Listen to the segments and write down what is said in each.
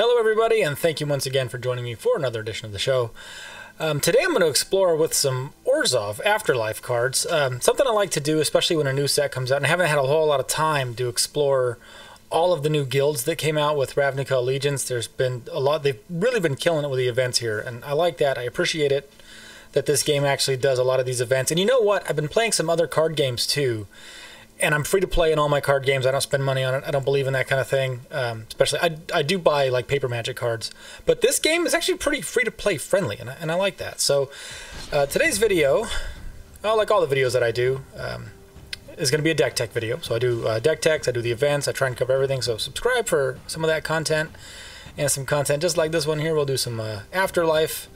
Hello, everybody, and thank you once again for joining me for another edition of the show. Um, today I'm going to explore with some Orzhov Afterlife cards. Um, something I like to do, especially when a new set comes out, and I haven't had a whole lot of time to explore all of the new guilds that came out with Ravnica Allegiance. There's been a lot, they've really been killing it with the events here, and I like that. I appreciate it that this game actually does a lot of these events. And you know what? I've been playing some other card games too and I'm free to play in all my card games. I don't spend money on it. I don't believe in that kind of thing. Um, especially, I, I do buy like paper magic cards, but this game is actually pretty free to play friendly, and I, and I like that. So uh, today's video, well, like all the videos that I do, um, is going to be a deck tech video. So I do uh, deck techs, I do the events, I try and cover everything. So subscribe for some of that content and some content just like this one here. We'll do some uh, afterlife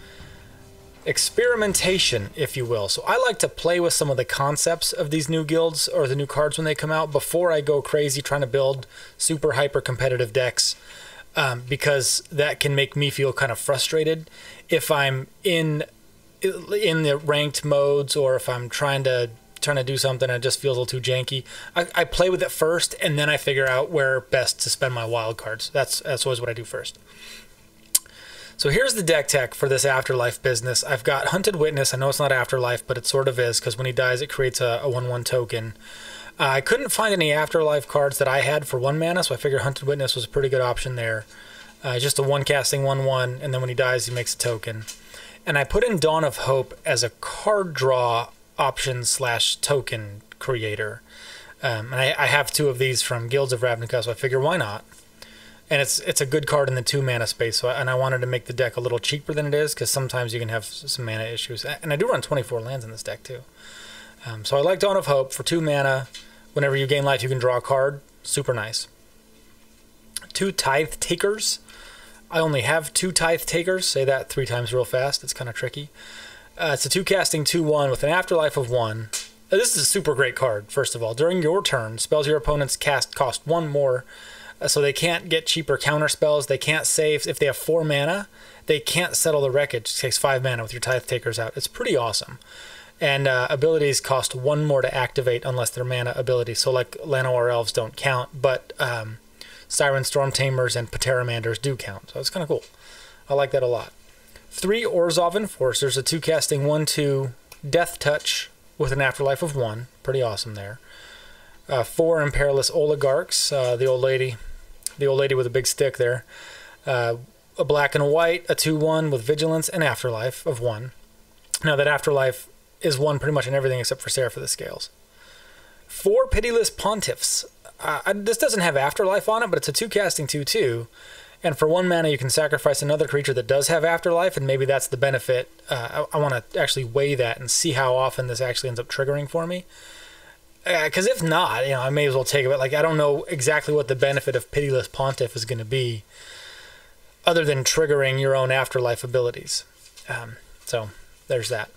experimentation, if you will. So I like to play with some of the concepts of these new guilds or the new cards when they come out before I go crazy trying to build super hyper competitive decks. Um, because that can make me feel kind of frustrated if I'm in in the ranked modes or if I'm trying to trying to do something and it just feels a little too janky. I, I play with it first and then I figure out where best to spend my wild cards. That's that's always what I do first. So here's the deck tech for this afterlife business. I've got Hunted Witness. I know it's not afterlife, but it sort of is because when he dies, it creates a 1 1 token. Uh, I couldn't find any afterlife cards that I had for one mana, so I figured Hunted Witness was a pretty good option there. Uh, just a one casting 1 1, and then when he dies, he makes a token. And I put in Dawn of Hope as a card draw option slash token creator. Um, and I, I, have two of these from Guilds of Ravnica, so I figure why not? And it's it's a good card in the two mana space. So, and I wanted to make the deck a little cheaper than it is because sometimes you can have some mana issues. And I do run 24 lands in this deck too. Um, so I like Dawn of Hope for two mana. Whenever you gain life, you can draw a card. Super nice. Two Tithe Takers. I only have two Tithe Takers. Say that three times real fast. It's kind of tricky. Uh, it's a two casting 2 1 with an afterlife of 1. Uh, this is a super great card, first of all. During your turn, spells your opponents cast cost 1 more so they can't get cheaper counter spells. They can't save if they have four mana. They can't settle the wreckage. It takes five mana with your tithe takers out. It's pretty awesome. And uh, abilities cost one more to activate unless they're mana abilities. So like Llanowar elves don't count, but um, Siren Stormtamers and Pteramanders do count. So it's kind of cool. I like that a lot. Three Orzhov Enforcers, a two casting one two Death Touch with an afterlife of one. Pretty awesome there. Uh, four Imperialist Oligarchs, uh, the old lady the old lady with a big stick there. Uh, a black and a white, a 2 1 with vigilance, and afterlife of 1. Now, that afterlife is 1 pretty much in everything except for Seraph of the Scales. Four pitiless pontiffs. Uh, this doesn't have afterlife on it, but it's a 2 casting 2 2. And for one mana, you can sacrifice another creature that does have afterlife, and maybe that's the benefit. Uh, I, I want to actually weigh that and see how often this actually ends up triggering for me because uh, if not, you know, I may as well take it. Like, I don't know exactly what the benefit of Pitiless Pontiff is going to be, other than triggering your own afterlife abilities. Um, so there's that.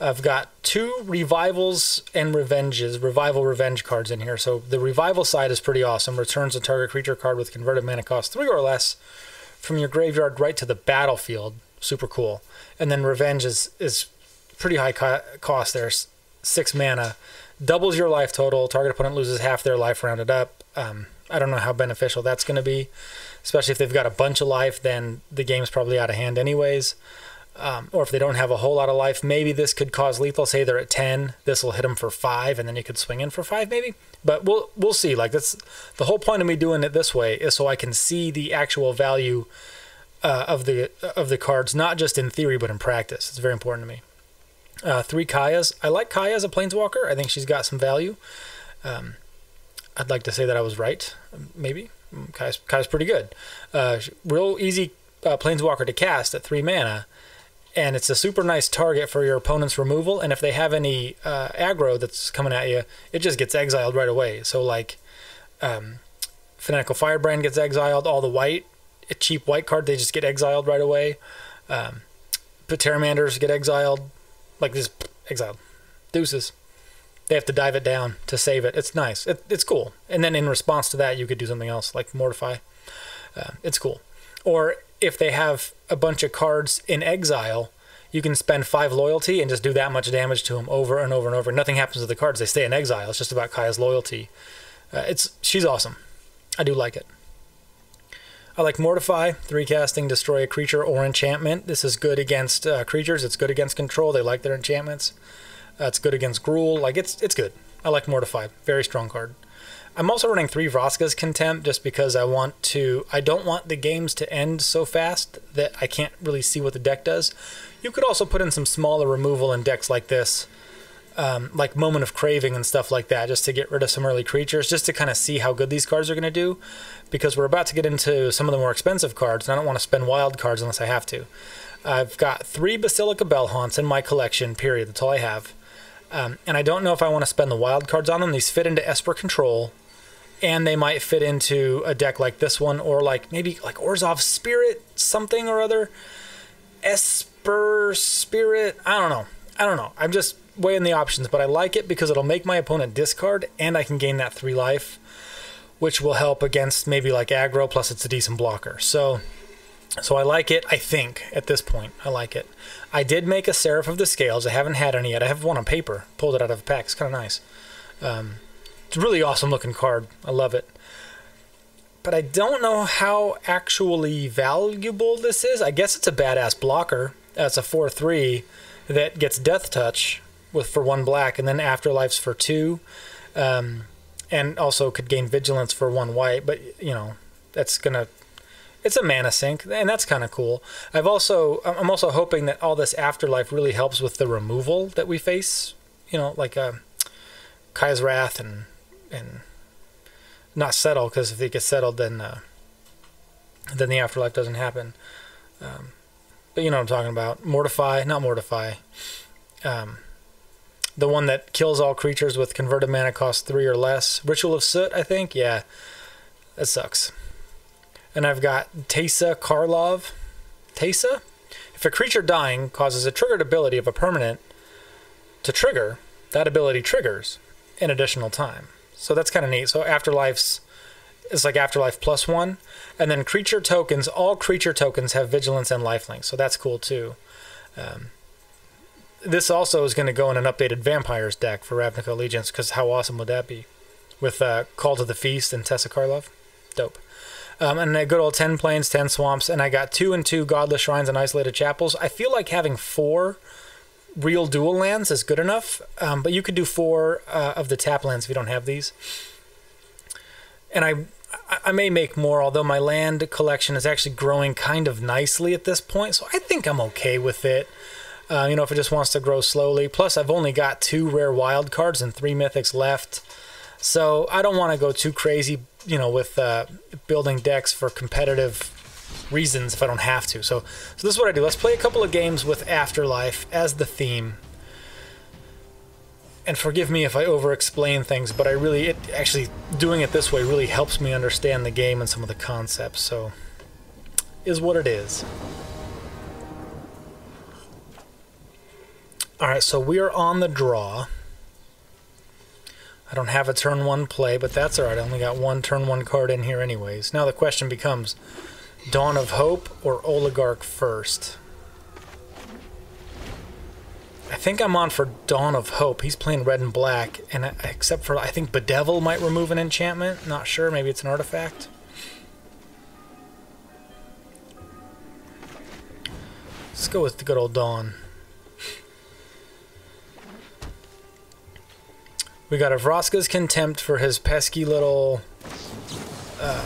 I've got two revivals and revenges, revival revenge cards in here. So the revival side is pretty awesome. Returns a target creature card with converted mana cost three or less from your graveyard right to the battlefield. Super cool. And then revenge is is pretty high co- cost there, six mana doubles your life total. Target opponent loses half their life rounded up. Um, I don't know how beneficial that's going to be, especially if they've got a bunch of life. Then the game's probably out of hand anyways. Um, or if they don't have a whole lot of life, maybe this could cause lethal. Say they're at ten, this will hit them for five, and then you could swing in for five, maybe. But we'll we'll see. Like that's the whole point of me doing it this way is so I can see the actual value uh, of the of the cards, not just in theory but in practice. It's very important to me. Uh, three Kayas. I like Kaya as a planeswalker. I think she's got some value. Um, I'd like to say that I was right. Maybe mm, Kaya's, Kaya's pretty good. Uh, real easy uh, planeswalker to cast at three mana, and it's a super nice target for your opponent's removal. And if they have any uh, aggro that's coming at you, it just gets exiled right away. So like, um, Fanatical Firebrand gets exiled. All the white, a cheap white card, they just get exiled right away. Um, Pteramanders get exiled like this exiled. Deuces. They have to dive it down to save it. It's nice. It, it's cool. And then in response to that, you could do something else like mortify. Uh, it's cool. Or if they have a bunch of cards in exile, you can spend five loyalty and just do that much damage to them over and over and over. Nothing happens to the cards; they stay in exile. It's just about Kaya's loyalty. Uh, it's she's awesome. I do like it. I like Mortify, three casting, destroy a creature or enchantment. This is good against uh, creatures. It's good against control. They like their enchantments. Uh, it's good against Gruul. Like it's it's good. I like Mortify. Very strong card. I'm also running three Vraska's Contempt just because I want to. I don't want the games to end so fast that I can't really see what the deck does. You could also put in some smaller removal in decks like this um, like Moment of Craving and stuff like that, just to get rid of some early creatures, just to kind of see how good these cards are going to do, because we're about to get into some of the more expensive cards, and I don't want to spend wild cards unless I have to. I've got three Basilica Bellhaunts in my collection, period. That's all I have. Um, and I don't know if I want to spend the wild cards on them. These fit into Esper Control, and they might fit into a deck like this one, or like maybe like Orzhov Spirit, something or other. Esper Spirit, I don't know. I don't know. I'm just weighing the options, but I like it because it'll make my opponent discard and I can gain that three life, which will help against maybe like aggro, plus it's a decent blocker. So so I like it, I think, at this point. I like it. I did make a Seraph of the Scales. I haven't had any yet. I have one on paper. Pulled it out of a pack. It's kind of nice. Um, it's a really awesome looking card. I love it. But I don't know how actually valuable this is. I guess it's a badass blocker. That's a 4 3 that gets Death Touch with for one black, and then Afterlife's for two, um, and also could gain Vigilance for one white. But you know, that's gonna it's a mana sink, and that's kind of cool. I've also I'm also hoping that all this Afterlife really helps with the removal that we face. You know, like uh, Kaya's Wrath and and not settle because if they gets settled, then uh, then the afterlife doesn't happen. Um, but you know what I'm talking about. Mortify, not mortify. Um, the one that kills all creatures with converted mana cost three or less. Ritual of Soot, I think. Yeah, that sucks. And I've got Teysa Karlov. Teysa? If a creature dying causes a triggered ability of a permanent to trigger, that ability triggers in additional time. So that's kind of neat. So Afterlife's it's like Afterlife plus one, and then creature tokens. All creature tokens have vigilance and lifelink, so that's cool too. Um, this also is going to go in an updated vampires deck for Ravnica Allegiance because how awesome would that be? With uh, Call to the Feast and Teysa Karlov. Dope. Um, and a good old 10 plains, 10 swamps, and I got two and two godless shrines and isolated chapels. I feel like having four real dual lands is good enough, um, but you could do four uh, of the tap lands if you don't have these. And I, I may make more, although my land collection is actually growing kind of nicely at this point, so I think I'm okay with it. Uh, you know, if it just wants to grow slowly. Plus, I've only got two rare wild cards and three mythics left. So I don't want to go too crazy, you know, with uh, building decks for competitive reasons if I don't have to. So, so this is what I do. Let's play a couple of games with Afterlife as the theme. And forgive me if I over-explain things, but I really, it actually doing it this way really helps me understand the game and some of the concepts. So, is what it is. Alright, so we are on the draw. I don't have a turn one play, but that's alright. I only got one turn one card in here anyways. Now the question becomes, Dawn of Hope or Oligarch first? I think I'm on for Dawn of Hope. He's playing red and black, and except for I think Bedevil might remove an enchantment. Not sure. Maybe it's an artifact. Let's go with the good old Dawn. We got a Vraska's Contempt for his pesky little uh,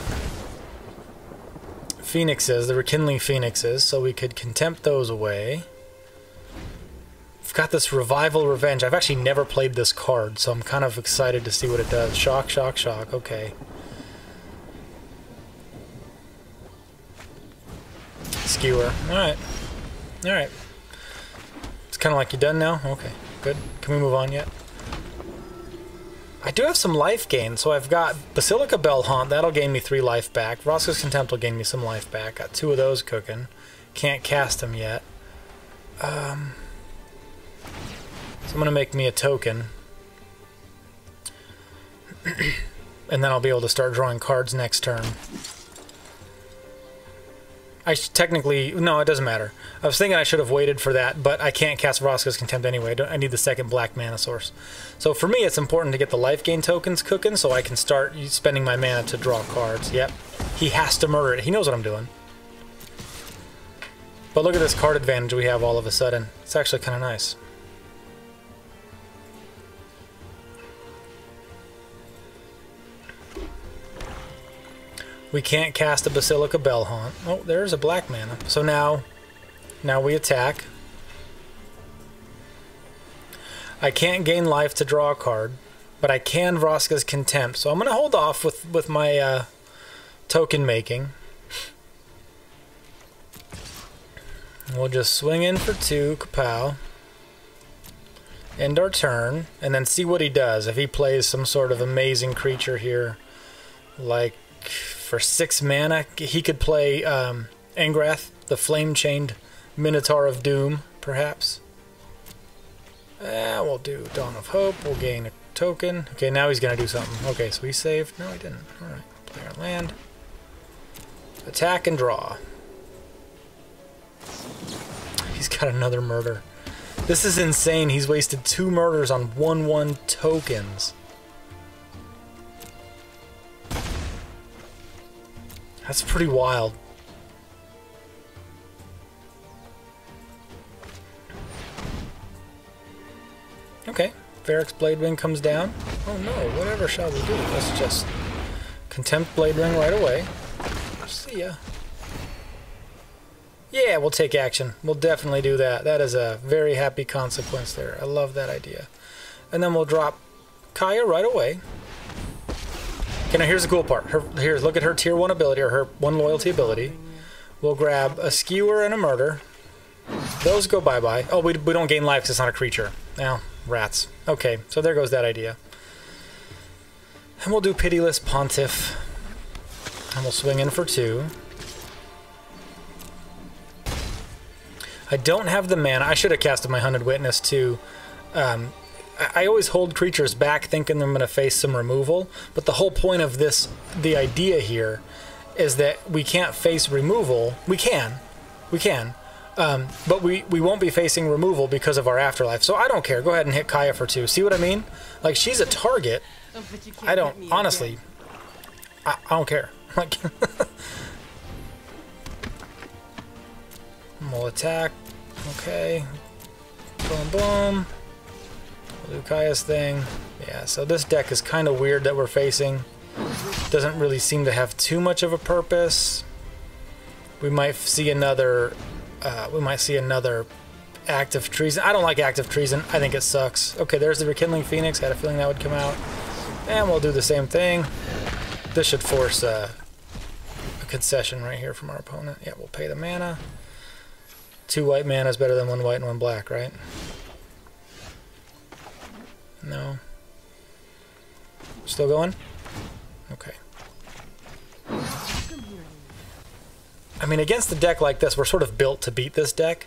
phoenixes, the rekindling phoenixes, so we could contempt those away. We've got this Revival Revenge. I've actually never played this card, so I'm kind of excited to see what it does. Shock, shock, shock. Okay. Skewer. Alright. Alright. It's kind of like you done now? Okay, good. Can we move on yet? I do have some life gain, so I've got Basilica Bellhaunt, that'll gain me three life back. Vraska's Contempt will gain me some life back. Got two of those cooking. Can't cast them yet. Um, so I'm going to make me a token. and then I'll be able to start drawing cards next turn. I technically no, it doesn't matter. I was thinking I should have waited for that, but I can't cast Vraska's Contempt anyway. I, I need the second black mana source. So for me, it's important to get the life gain tokens cooking, so I can start spending my mana to draw cards. Yep. he has to murder it. He knows what I'm doing. But look at this card advantage we have all of a sudden. It's actually kind of nice. We can't cast a Basilica Bellhaunt. Oh, there's a black mana. So now, now we attack. I can't gain life to draw a card, but I can Vraska's Contempt. So I'm going to hold off with, with my uh, token making. We'll just swing in for two, kapow. End our turn, and then see what he does. If he plays some sort of amazing creature here, like for six mana, he could play um, Angrath, the Flame Chained Minotaur of Doom, perhaps. Eh, we'll do Dawn of Hope. We'll gain a token. Okay, now he's going to do something. Okay, so he saved. No, he didn't. Alright, play our land. Attack and draw. He's got another murder. This is insane. He's wasted two murders on 1-1 tokens. That's pretty wild. Okay, Verix Bladewing comes down. Oh no, whatever shall we do? Let's just Contempt Bladewing right away. See ya. Yeah, we'll take action. We'll definitely do that. That is a very happy consequence there. I love that idea. And then we'll drop Kaya right away. Okay, now here's the cool part. Her, here, look at her tier 1 ability, or her 1 loyalty ability. We'll grab a Skewer and a Murder. Those go bye-bye. Oh, we, we don't gain life because it's not a creature. Now, rats. Okay, so there goes that idea. And we'll do Pitiless Pontiff. And we'll swing in for two. I don't have the mana. I should have casted my Hunted Witness too. Um, I always hold creatures back thinking I'm going to face some removal, but the whole point of this, the idea here, is that we can't face removal. We can. We can. Um, but we, we won't be facing removal because of our afterlife. So I don't care. Go ahead and hit Kaya for two. See what I mean? Like, she's a target. Oh, I don't, honestly, I, I don't care. Like, we'll attack. Okay. Boom, boom. Lucaya's thing. Yeah, so this deck is kind of weird that we're facing. Doesn't really seem to have too much of a purpose. We might see another. Uh, we might see another act of treason. I don't like Act of Treason. I think it sucks. Okay, there's the Rekindling Phoenix. Had a feeling that would come out. And we'll do the same thing. This should force uh, a concession right here from our opponent. Yeah, we'll pay the mana. Two white mana is better than one white and one black, right? No. Still going? Okay. I mean, against a deck like this, we're sort of built to beat this deck.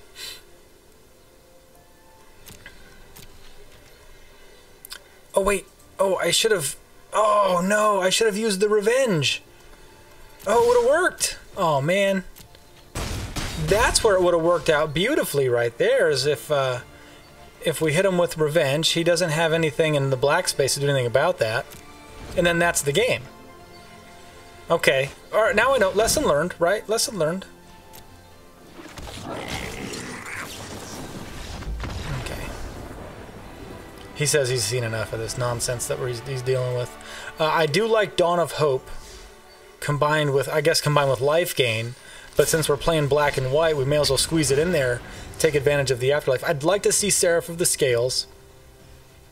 Oh, wait. Oh, I should have... Oh, no. I should have used the revenge. Oh, it would have worked. Oh, man. That's where it would have worked out beautifully right there, is if... Uh, if we hit him with revenge, he doesn't have anything in the black space to do anything about that. And then that's the game. Okay. Alright, now I know. Lesson learned, right? Lesson learned. Okay. He says he's seen enough of this nonsense that he's dealing with. Uh, I do like Dawn of Hope combined with, I guess, combined with Life Gain. But since we're playing black and white, we may as well squeeze it in there take advantage of the afterlife. I'd like to see Seraph of the Scales.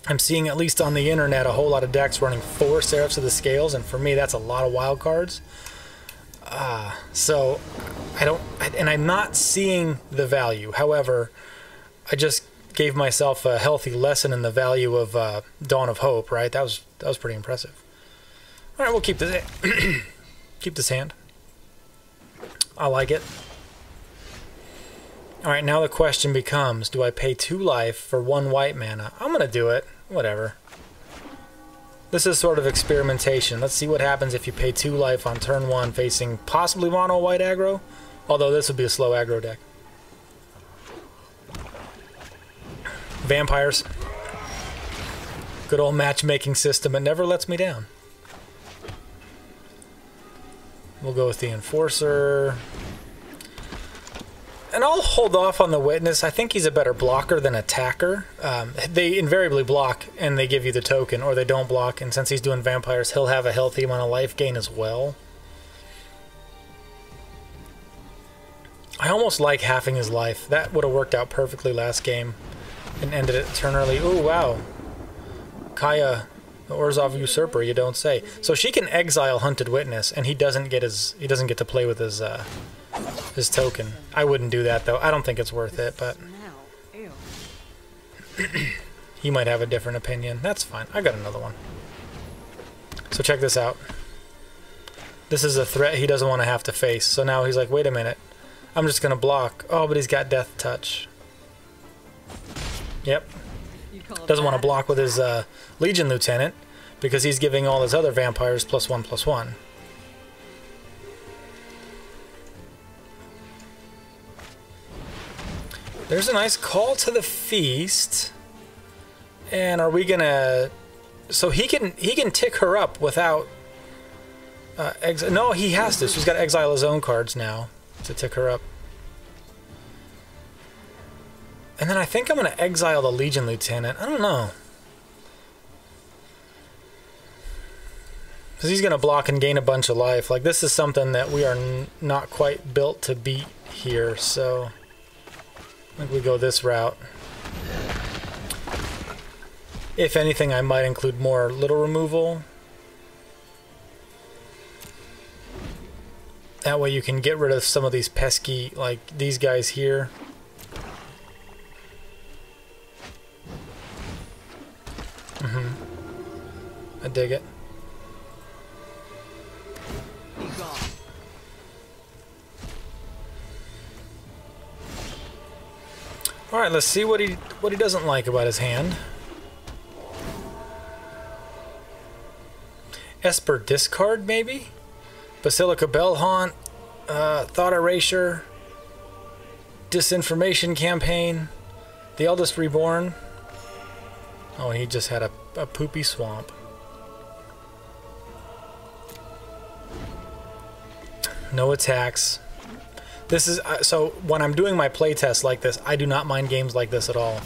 I'm seeing, at least on the internet, a whole lot of decks running four Seraphs of the Scales, and for me, that's a lot of wild cards. Uh, so, I don't, and I'm not seeing the value. However, I just gave myself a healthy lesson in the value of uh, Dawn of Hope. Right? That was that was pretty impressive. All right, we'll keep this keep this hand. I like it. Alright, now the question becomes, do I pay two life for one white mana? I'm going to do it. Whatever. This is sort of experimentation. Let's see what happens if you pay two life on turn one facing possibly mono white aggro. Although this would be a slow aggro deck. Vampires. Good old matchmaking system. It never lets me down. We'll go with the Enforcer. And I'll hold off on the Witness. I think he's a better blocker than attacker. Um, they invariably block and they give you the token, or they don't block. And since he's doing vampires, he'll have a healthy amount of life gain as well. I almost like halving his life. That would have worked out perfectly last game and ended it turn early. Ooh, wow. Kaya, the Orzhov usurper, you don't say. So she can exile Hunted Witness, and he doesn't get his he doesn't get to play with his uh, his token. I wouldn't do that though. I don't think it's worth it, but he might have a different opinion. That's fine. I got another one. So check this out. This is a threat he doesn't want to have to face. So now he's like, wait a minute. I'm just to block. Oh, but he's got death touch. Yep. Doesn't want to block with his uh, Legion Lieutenant because he's giving all his other vampires plus one plus one. There's a nice call to the feast. And are we gonna so he can he can tick her up without uh, no he has to so he's got to exile his own cards now to tick her up and then I think I'm gonna exile the Legion Lieutenant I don't know because he's gonna block and gain a bunch of life like this is something that we are not quite built to beat here so I think we go this route if anything, I might include more little removal. That way you can get rid of some of these pesky, like these guys here. Mm-hmm. I dig it. All right, let's see what he what he doesn't like about his hand. Esper Discard, maybe? Basilica Bellhaunt, uh, Thought Erasure, Disinformation Campaign, The Eldest Reborn. Oh, he just had a, a poopy swamp. No attacks. This is uh, so when I'm doing my playtest like this, I do not mind games like this at all.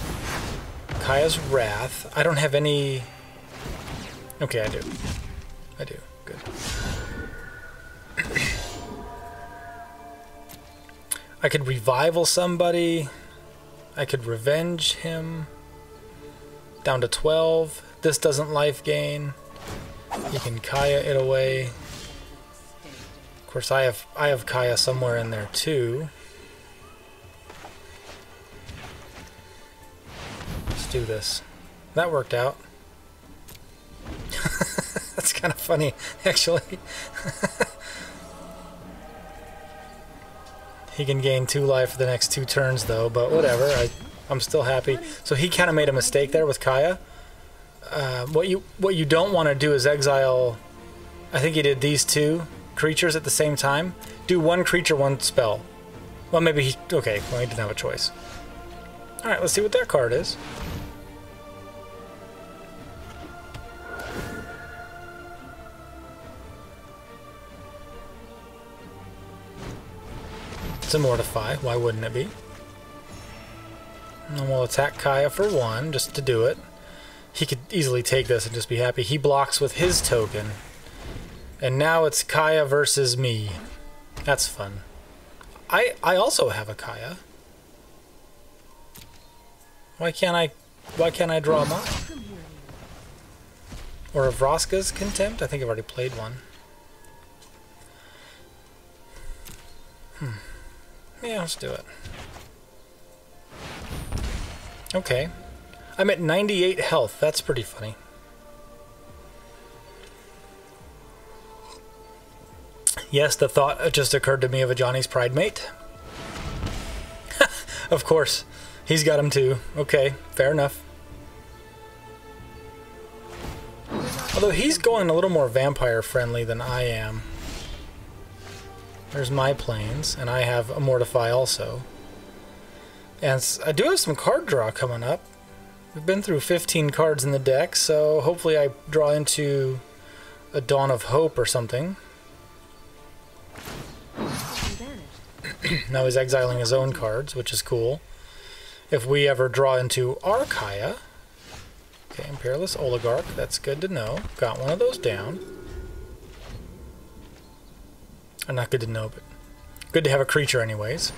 Kaya's Wrath. I don't have any. Okay, I do. I do. Good. I could revival somebody. I could revenge him. Down to 12. This doesn't life gain. You can Kaya it away. Of course, I have I have Kaya somewhere in there too. Let's do this. That worked out. That's kind of funny, actually. he can gain two life for the next two turns, though, but whatever. I, I'm still happy. So he kind of made a mistake there with Kaya. Uh, what you what you don't want to do is exile. I think he did these two creatures at the same time. Do one creature, one spell. Well, maybe he. Okay, well, he didn't have a choice. All right, let's see what that card is. It's a Mortify, why wouldn't it be? And we'll attack Kaya for one, just to do it. He could easily take this and just be happy. He blocks with his token. And now it's Kaya versus me. That's fun. I I also have a Kaya. Why can't I why can't I draw mine? Or Vraska's Contempt? I think I've already played one. Hmm. Yeah, let's do it. Okay. I'm at 98 health. That's pretty funny. Yes, the thought just occurred to me of a Johnny's Pride mate. of course. He's got him too. Okay, fair enough. Although he's going a little more vampire friendly than I am. There's my planes, and I have a Mortify also. And I do have some card draw coming up. We've been through 15 cards in the deck, so hopefully I draw into a Dawn of Hope or something. now he's exiling his own cards, which is cool. If we ever draw into Kaya, okay, Imperialist Oligarch, that's good to know. Got one of those down. Or not good to know, but good to have a creature anyways.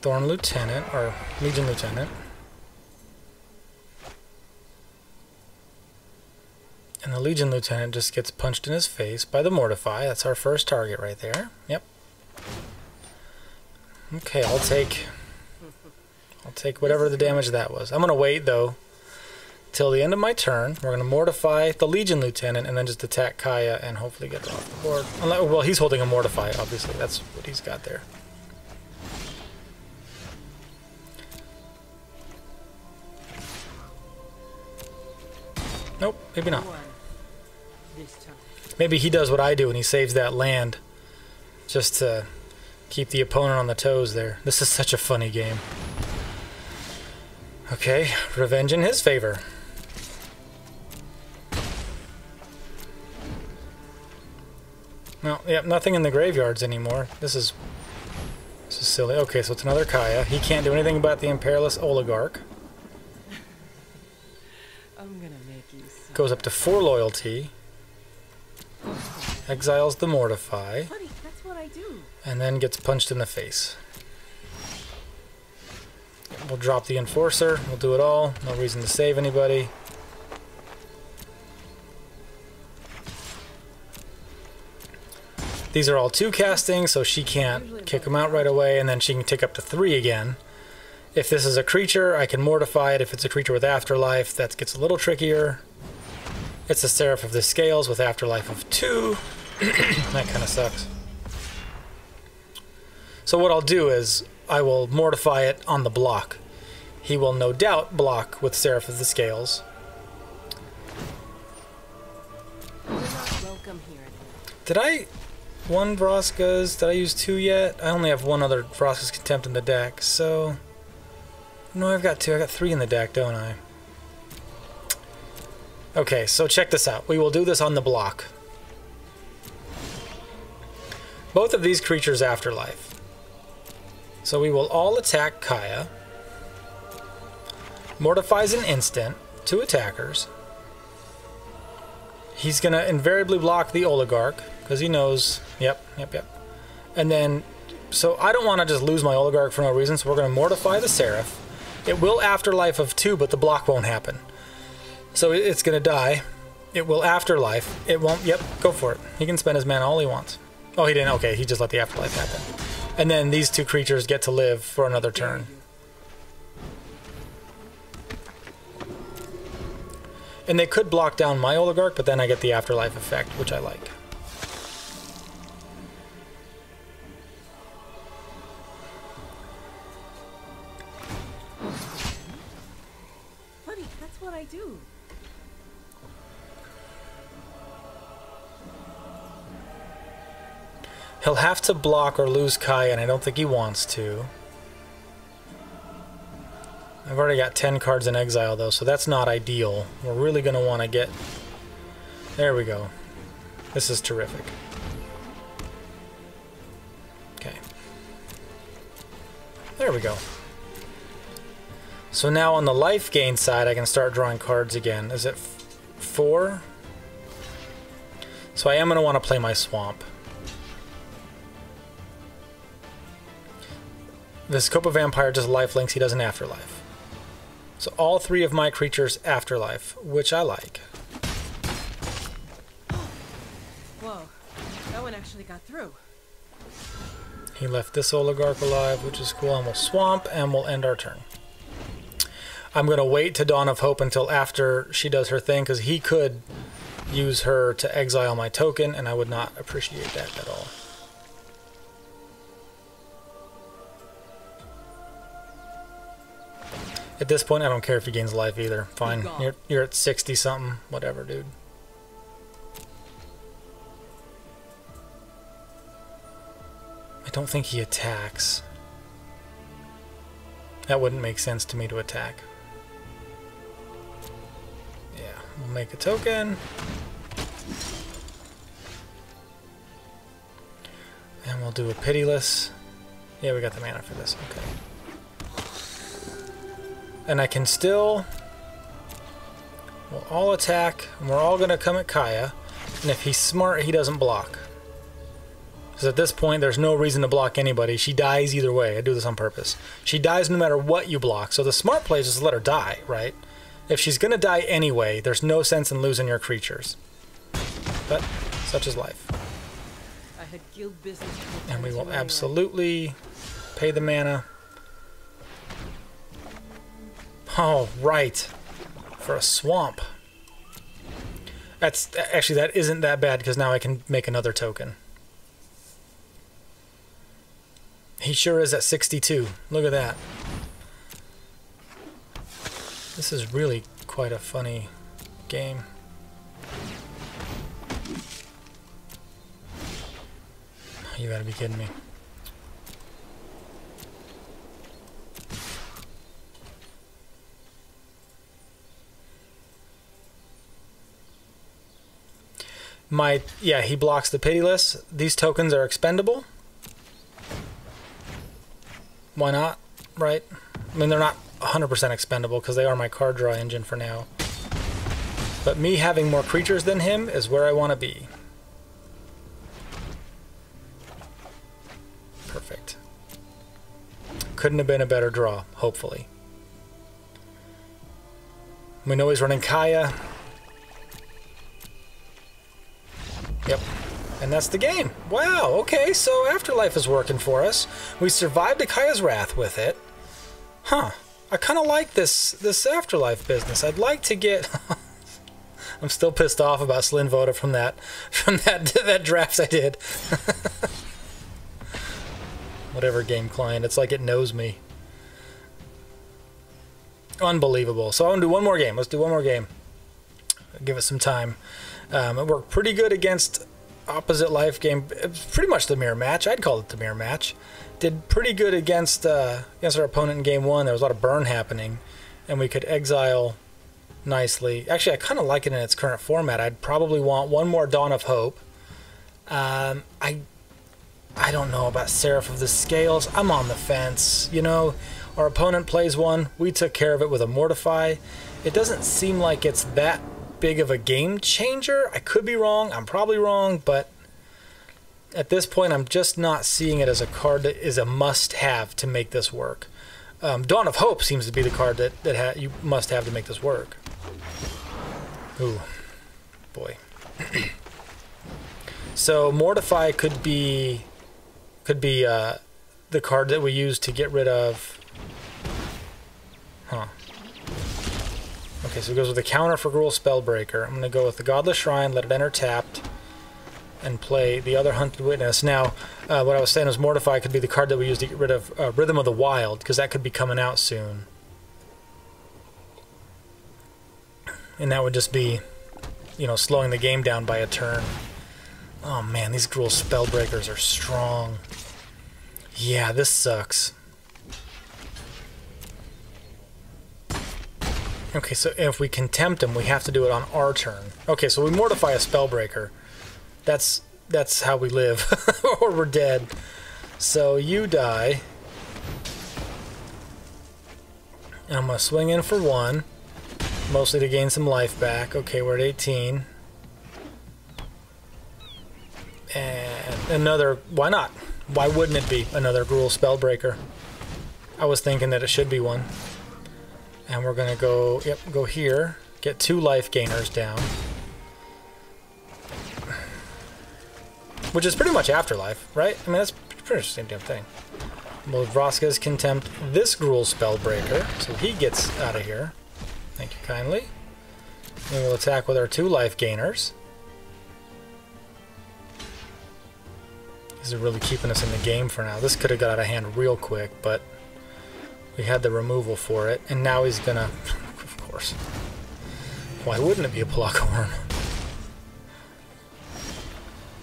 Thorn Lieutenant, or Legion Lieutenant. And the Legion Lieutenant just gets punched in his face by the Mortify. That's our first target right there. Yep. Okay, I'll take... I'll take whatever the damage that was. I'm going to wait, though, till the end of my turn. We're going to Mortify the Legion Lieutenant and then just attack Kaya and hopefully get off the board. Well, he's holding a Mortify, obviously. That's what he's got there. Nope, maybe not. Maybe he does what I do and he saves that land just to keep the opponent on the toes there. This is such a funny game. Okay, revenge in his favor. Well, yep, nothing in the graveyards anymore. This is this is silly. Okay, so it's another Kaya. He can't do anything about the Imperialist Oligarch. I'm gonna make you. Goes up to four loyalty. Exiles the Mortify. And then gets punched in the face. We'll drop the Enforcer. We'll do it all. No reason to save anybody. These are all two casting, so she can't kick them out right away, and then she can take up to three again. If this is a creature, I can mortify it. If it's a creature with afterlife, that gets a little trickier. It's a Seraph of the Scales with afterlife of two. that kind of sucks. So what I'll do is I will mortify it on the block. He will no doubt block with Seraph of the Scales. Did I... One Vraska's, did I use two yet? I only have one other Vraska's Contempt in the deck, so... No, I've got two. I got three in the deck, don't I? Okay, so check this out. We will do this on the block. Both of these creatures afterlife. So we will all attack Kaya. Mortifies an instant, two attackers. He's going to invariably block the Oligarch, because he knows, yep, yep, yep. And then, so I don't want to just lose my Oligarch for no reason, so we're going to Mortify the Seraph. It will afterlife of two, but the block won't happen. So it's going to die. It will afterlife. It won't, yep, go for it. He can spend his mana all he wants. Oh, he didn't, okay, he just let the afterlife happen. And then these two creatures get to live for another turn. And they could block down my Oligarch, but then I get the afterlife effect, which I like. Buddy, that's what I do. He'll have to block or lose Kai, and I don't think he wants to. I've already got 10 cards in exile, though, so that's not ideal. We're really going to want to get... There we go. This is terrific. Okay. There we go. So now on the life gain side, I can start drawing cards again. Is it four? So I am going to want to play my swamp. This Copa Vampire does life links, he does an afterlife. So all three of my creatures afterlife, which I like. Whoa, that one actually got through. He left this oligarch alive, which is cool, and we'll swamp, and we'll end our turn. I'm going to wait to Dawn of Hope until after she does her thing, because he could use her to exile my token, and I would not appreciate that at all. At this point, I don't care if he gains life either. Fine. You're, you're at 60 something. Whatever, dude. I don't think he attacks. That wouldn't make sense to me to attack. Yeah, we'll make a token. And And we'll do a pitiless. Yeah, we got the mana for this. Okay. And I can still... We'll all attack, and we're all going to come at Kaya. And if he's smart, he doesn't block. Because at this point, there's no reason to block anybody. She dies either way. I do this on purpose. She dies no matter what you block. So the smart play is just let her die, right? If she's going to die anyway, there's no sense in losing your creatures. But such is life. I had guild business. And we will absolutely pay the mana. Oh, right. For a swamp. That's actually that isn't that bad because now I can make another token. He sure is at 62. Look at that. This is really quite a funny game. You gotta be kidding me. My yeah, he blocks the pitiless. These tokens are expendable. Why not? Right? I mean, they're not 100% expendable because they are my card draw engine for now. But me having more creatures than him is where I want to be. Perfect. Couldn't have been a better draw, hopefully. We know he's running Kaya. Yep. And that's the game. Wow, okay, so Afterlife is working for us. We survived Akaya's Wrath with it. Huh. I kind of like this this Afterlife business. I'd like to get... I'm still pissed off about Slin Voda from that from that that draft I did. Whatever game client, it's like it knows me. Unbelievable. So I'm gonna do one more game. Let's do one more game. Give it some time. Um, it worked pretty good against opposite life game. Pretty much the mirror match. I'd call it the mirror match. Did pretty good against uh, against our opponent in game one. There was a lot of burn happening, and we could exile nicely. Actually, I kind of like it in its current format. I'd probably want one more Dawn of Hope. Um, I I don't know about Seraph of the Scales. I'm on the fence. You know, our opponent plays one. We took care of it with a Mortify. It doesn't seem like it's that big of a game changer. I could be wrong. I'm probably wrong, but at this point, I'm just not seeing it as a card that is a must-have to make this work. Um, Dawn of Hope seems to be the card that, that ha- you must have to make this work. Ooh, boy. so Mortify could be could be uh, the card that we use to get rid of. Okay, so it goes with the counter for Gruul Spellbreaker. I'm going to go with the Godless Shrine, let it enter tapped, and play the other Hunted Witness. Now, uh, what I was saying was Mortify could be the card that we use to get rid of uh, Rhythm of the Wild, because that could be coming out soon. And that would just be, you know, slowing the game down by a turn. Oh man, these Gruul Spellbreakers are strong. Yeah, this sucks. Okay, so if we contempt him, we have to do it on our turn. Okay, so we mortify a Spellbreaker. That's that's how we live, or we're dead. So you die. I'm gonna swing in for one, mostly to gain some life back. Okay, we're at 18. And another, why not? Why wouldn't it be another Gruul Spellbreaker? I was thinking that it should be one. And we're gonna go, yep, go here, get two life gainers down. Which is pretty much Afterlife, right? I mean, that's pretty much the same damn thing. We'll Vraska's Contempt this Gruul Spellbreaker, so he gets out of here. Thank you kindly. And we'll attack with our two life gainers. These are really keeping us in the game for now. This could have got out of hand real quick, but we had the removal for it, and now he's gonna... of course. Why wouldn't it be a Pelakka Wurm?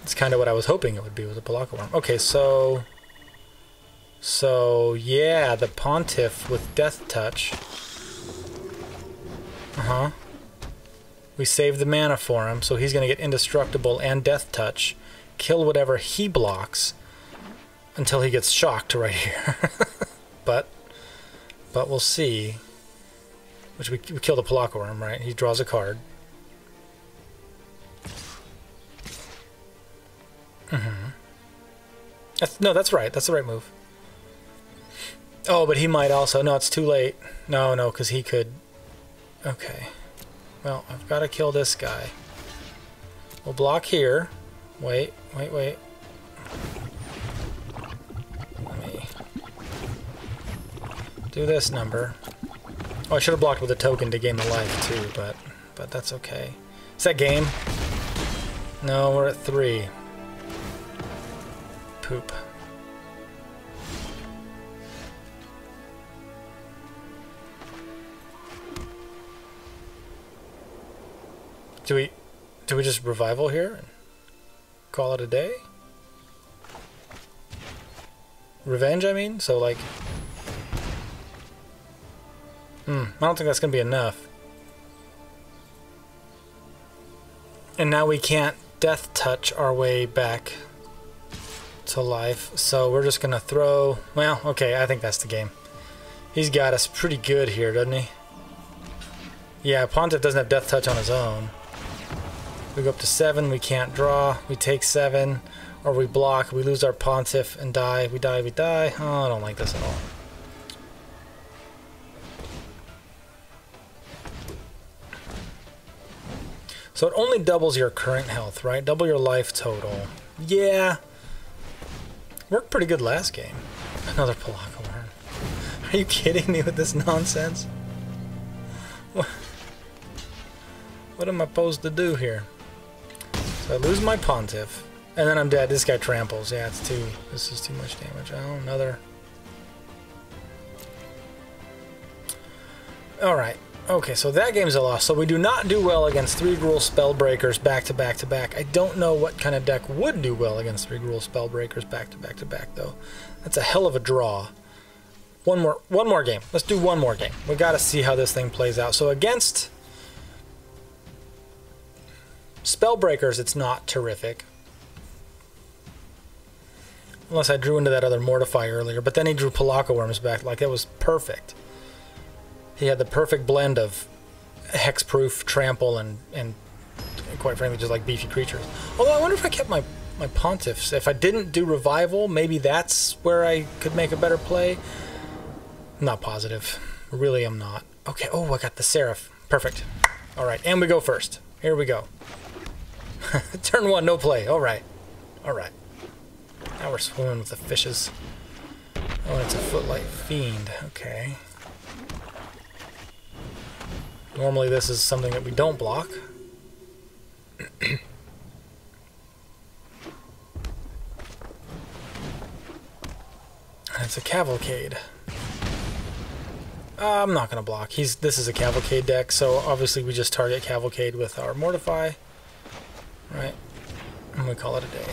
It's kind of what I was hoping it would be, was a Pelakka Wurm. Okay, so... So, yeah, the Pontiff with Death Touch. Uh-huh. We saved the mana for him, so he's going to get Indestructible and Death Touch. Kill whatever he blocks. until he gets shocked right here. but but we'll see. Which we, we killed a Pelakka Wurm, right? He draws a card. Mm-hmm. That's, no, that's right. That's the right move. Oh, but he might also... No, it's too late. No, no, because he could... Okay. Well, I've got to kill this guy. We'll block here. Wait, wait, wait. Do this number. Oh, I should have blocked with a token to gain the life too, but but that's okay. Is that game? No, we're at three. Poop. Do we do we just revival here and call it a day? Revenge, I mean? So like Hmm, I don't think that's gonna be enough. And now we can't death touch our way back to life, so we're just gonna throw well, okay, I think that's the game. He's got us pretty good here, doesn't he? Yeah, Pontiff doesn't have death touch on his own. We go up to seven, we can't draw, we take seven, or we block, we lose our Pontiff and die, we die, we die. Oh, I don't like this at all. So it only doubles your current health, right? Double your life total. Yeah. Worked pretty good last game. Another Pelakka Wurm. Are you kidding me with this nonsense? What, what am I supposed to do here? So I lose my Pontiff. And then I'm dead. This guy tramples. Yeah, it's too... This is too much damage. Oh, another... Alright. Okay, so that game's a loss. So we do not do well against three Gruul Spellbreakers back to back to back. I don't know what kind of deck would do well against three Gruul Spellbreakers back to back to back, though. That's a hell of a draw. One more, one more game. Let's do one more game. We got to see how this thing plays out. So against Spellbreakers, it's not terrific. Unless I drew into that other Mortify earlier, but then he drew Pelakka Wurms back. Like, that was perfect. He had the perfect blend of hexproof, trample, and, and quite frankly, just like beefy creatures. Although I wonder if I kept my, my Pontiffs. If I didn't do Revival, maybe that's where I could make a better play. Not positive. Really, I'm not. Okay, oh, I got the Seraph. Perfect. All right, and we go first. Here we go. Turn one, no play. All right. All right. Now we're swimming with the fishes. Oh, it's a Footlight Fiend. Okay. Normally this is something that we don't block. it's a Cavalcade. Uh, I'm not going to block. He's This is a Cavalcade deck, so obviously we just target Cavalcade with our Mortify. Right? And we call it a day.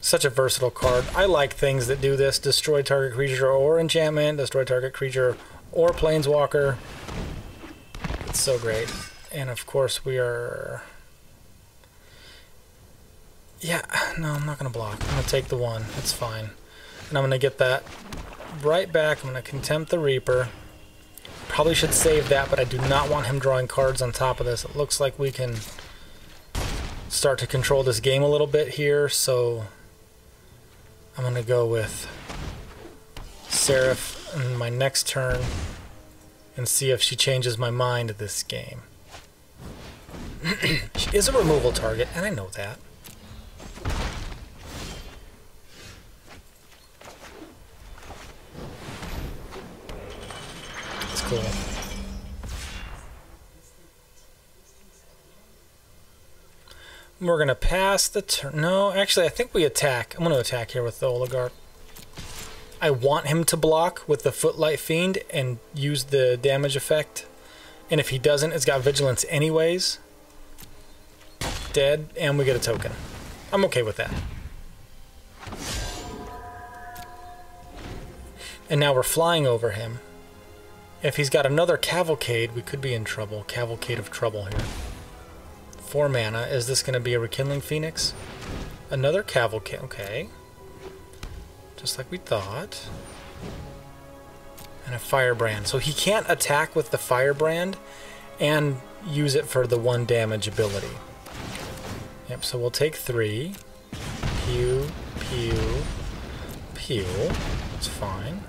Such a versatile card. I like things that do this. Destroy target creature or enchantment. Destroy target creature or planeswalker. It's so great. And of course we are... Yeah, no, I'm not going to block. I'm going to take the one. It's fine. And I'm going to get that right back. I'm going to Contempt the Reaper. Probably should save that, but I do not want him drawing cards on top of this. It looks like we can start to control this game a little bit here, so I'm going to go with Seraph in my next turn and see if she changes my mind this game. she is a removal target, and I know that. It's cool. We're going to pass the turn. No, actually, I think we attack. I'm going to attack here with the Oligarch. I want him to block with the Footlight Fiend and use the damage effect. And if he doesn't, it's got Vigilance anyways. Dead, and we get a token. I'm okay with that. And now we're flying over him. If he's got another Cavalcade, we could be in trouble. Cavalcade of trouble here. Four mana. Is this going to be a Rekindling Phoenix? Another cavalcade. Okay. Just like we thought. And a firebrand. So he can't attack with the firebrand and use it for the one damage ability. Yep, so we'll take three. Pew, pew, pew. It's fine.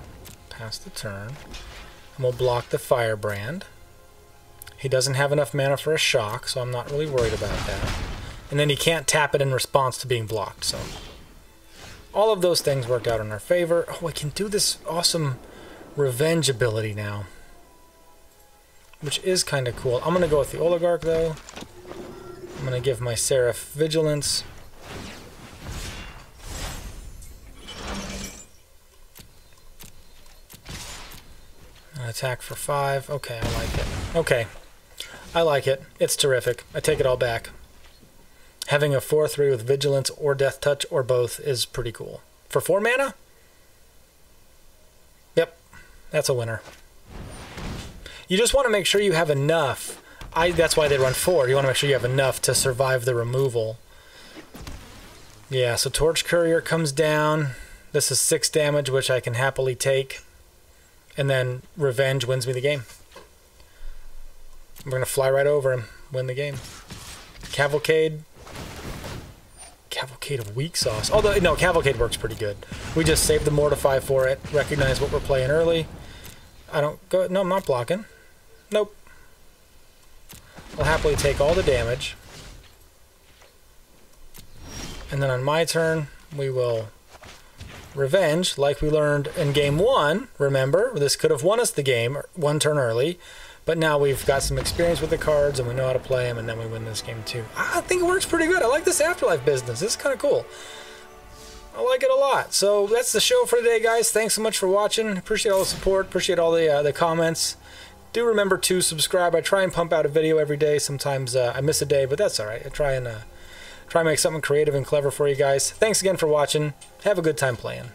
Pass the turn. And we'll block the firebrand. He doesn't have enough mana for a shock, so I'm not really worried about that. And then he can't tap it in response to being blocked, so... All of those things worked out in our favor. Oh, I can do this awesome revenge ability now. Which is kind of cool. I'm going to go with the Oligarch, though. I'm going to give my Seraph Vigilance. An attack for five. Okay, I like it. Okay. I like it. It's terrific. I take it all back. Having a 4-3 with Vigilance or Death Touch or both is pretty cool. For 4 mana? Yep. That's a winner. You just want to make sure you have enough. I That's why they run 4. You want to make sure you have enough to survive the removal. Yeah, so Torch Courier comes down. This is 6 damage, which I can happily take. And then Revenge wins me the game. We're going to fly right over him, win the game. Cavalcade. Cavalcade of Weak Sauce. Although, no, Cavalcade works pretty good. We just save the Mortify for it, recognize what we're playing early. I don't go, no, I'm not blocking. Nope. I'll happily take all the damage. And then on my turn, we will revenge, like we learned in game one. Remember, this could have won us the game one turn early. But now we've got some experience with the cards and we know how to play them, and then we win this game too. I think it works pretty good. I like this afterlife business. This is kind of cool. I like it a lot. So that's the show for today, guys. Thanks so much for watching. Appreciate all the support. Appreciate all the uh, the comments. Do remember to subscribe. I try and pump out a video every day. Sometimes uh, I miss a day, but that's all right. I try and uh, try and make something creative and clever for you guys. Thanks again for watching. Have a good time playing.